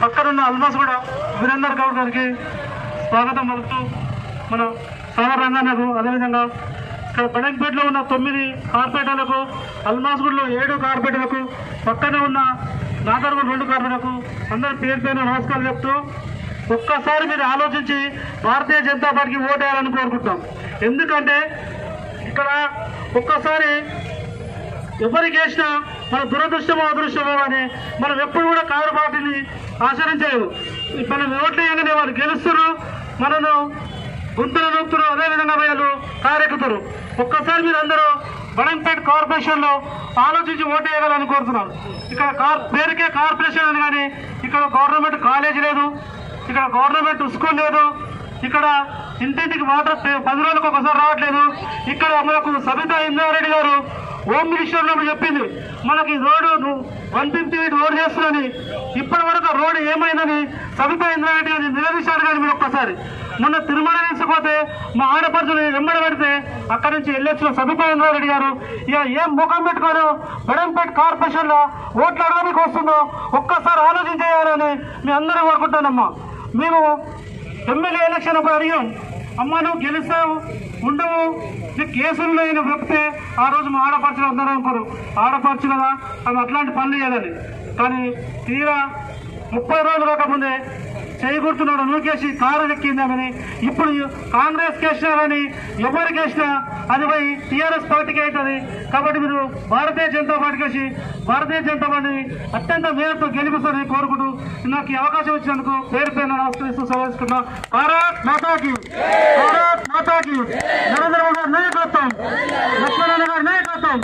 పక్కనున్న అల్మాస్ కూడా వీరేందర్ గౌడ్ గారికి స్వాగతం పలుకుతూ మన సోదర రంగన్నకు అదేవిధంగా ఇక్కడ బడంపేటలో ఉన్న తొమ్మిది కార్పొరేటర్లకు అల్మాస్గూడలో ఏడు కార్పొరేటర్లకు పక్కనే ఉన్న నాగర్గూడ్ రెండు కార్పొరేటర్లకు అందరి పేరు పేరు నమస్కారం చెప్తూ ఒక్కసారి మీరు ఆలోచించి భారతీయ జనతా పార్టీకి ఓటేయాలని కోరుకుంటాం ఎందుకంటే ఇక్కడ ఒక్కసారి ఎవరికి వేసినా మన దురదృష్టమో అదృష్టమో అని మనం ఎప్పుడు కూడా కారు పార్టీని ఆచరించలేదు మనం ఓట్లు వేయగానే వాళ్ళు గెలుస్తారు మనను గుంతులు నూపుతారు అదేవిధంగా వీళ్ళు కారెక్కుతారు. ఒక్కసారి మీరు అందరూ బడంపేట కార్పొరేషన్లో ఆలోచించి ఓటు వేయాలని కోరుతున్నారు. ఇక్కడ కార్ పేరుకే కార్పొరేషన్ అని కానీ ఇక్కడ గవర్నమెంట్ కాలేజ్ లేదు ఇక్కడ గవర్నమెంట్ స్కూల్ లేదు ఇక్కడ ఇంటింటికి వాటర్ పది రోజులకు ఒకసారి రావట్లేదు ఇక్కడ మనకు సబితా ఇంద్రారెడ్డి గారు హోమ్ మినిస్టర్ ఉన్నప్పుడు చెప్పింది. మనకి road one fifty eight road చేస్తుందని ఇప్పటి వరకు రోడ్డు ఏమైందని సమీప ఇంద్రారెడ్డి గారిని నిలదీశారు కానీ మీరు ఒక్కసారి. మొన్న తిరుమల తీసుకుపోతే మా ఆడపడుచులు వెంబడ పెడితే అక్కడి నుంచి వెళ్ళొచ్చిన సమీప ఇంద్రారెడ్డి గారు ఇక ఏం ముఖం పెట్టుకోను బడంపేట కార్పొరేషన్లో ఓట్లు అడగడానికి వస్తుందో ఒక్కసారి ఆలోచించేయాలని మీ అందరూ కోరుకుంటానమ్మా మేము ఎమ్మెల్యే ఎలక్షన్ అప్పుడు అడిగాం. అమ్మ నువ్వు గెలుస్తావు ఉండవు. నీకు కేసులు లేని వ్యక్తే ఆ రోజు మా ఆడపడుచులు అందరూ అనుకోరు. ఆడపడుచు కదా ఆమె అట్లాంటి పనులు చేయాలని కానీ తీరా ముప్పై రోజులు కాకముందే చేయకూర్చున్నాడు నూకేసి కారు ఎక్కిందామని. ఇప్పుడు కాంగ్రెస్ కేసినారని ఎవరికి వేసినా అది పోయి టీఆర్ఎస్ పార్టీకి అవుతుంది. కాబట్టి మీరు భారతీయ జనతా పార్టీ వేసి భారతీయ జనతా పార్టీని అత్యంత మేరతో గెలిపిస్తారని కోరుకుంటూ నాకు ఈ అవకాశం ఇచ్చినందుకు పేరు పైన నమస్కరిస్తూ సమర్పిస్తున్నా భారత్ మాతాకి. భారత్ మాతాకి. నరేంద్ర మోడీ గారి నాయకత్వం. లక్ష్మణ గారి నాయకత్వం.